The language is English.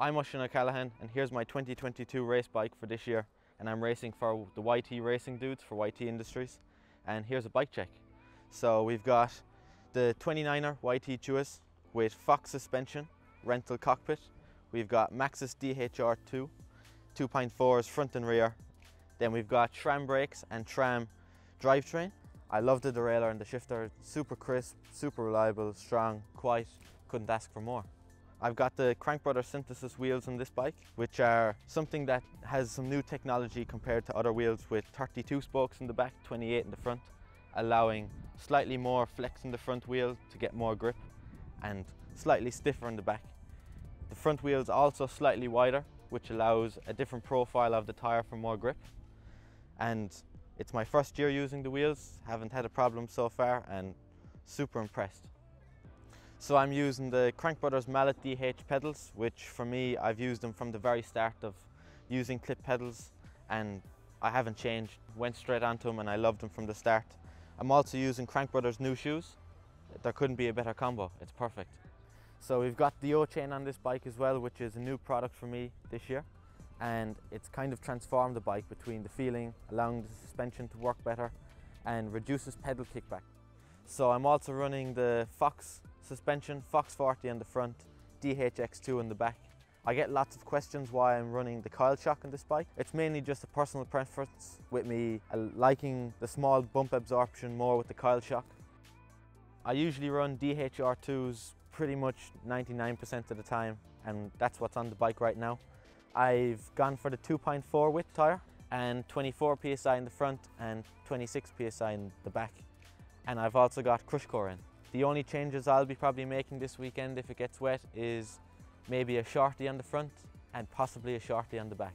I'm Oisin O'Callaghan and here's my 2022 race bike for this year and I'm racing for the YT Racing Dudes for YT Industries and here's a bike check. So we've got the 29er YT Tues with Fox suspension, Renthal cockpit. We've got Maxxis DHR2, 2.4s front and rear. Then we've got Tram brakes and Tram drivetrain. I love the derailleur and the shifter, super crisp, super reliable, strong, quiet, couldn't ask for more. I've got the Crank Brothers Synthesis wheels on this bike, which are something that has some new technology compared to other wheels with 32 spokes in the back, 28 in the front, allowing slightly more flex in the front wheel to get more grip and slightly stiffer in the back. The front wheel is also slightly wider, which allows a different profile of the tyre for more grip. And it's my first year using the wheels, haven't had a problem so far and super impressed. So I'm using the Crank Brothers Mallet DH pedals, which for me, I've used them from the very start of using clip pedals and I haven't changed, went straight onto them and I loved them from the start. I'm also using Crank Brothers new shoes. There couldn't be a better combo, it's perfect. So we've got the O-chain on this bike as well, which is a new product for me this year. And it's kind of transformed the bike between the feeling, allowing the suspension to work better and reduces pedal kickback. So I'm also running the Fox suspension, Fox 40 on the front, DHX2 in the back. I get lots of questions why I'm running the coil shock on this bike. It's mainly just a personal preference with me uh, liking the small bump absorption more with the coil shock. I usually run DHR2s pretty much 99% of the time and that's what's on the bike right now. I've gone for the 2.4 width tyre and 24 psi in the front and 26 psi in the back. And I've also got CushCore in. The only changes I'll be probably making this weekend if it gets wet is maybe a shorty on the front and possibly a shorty on the back.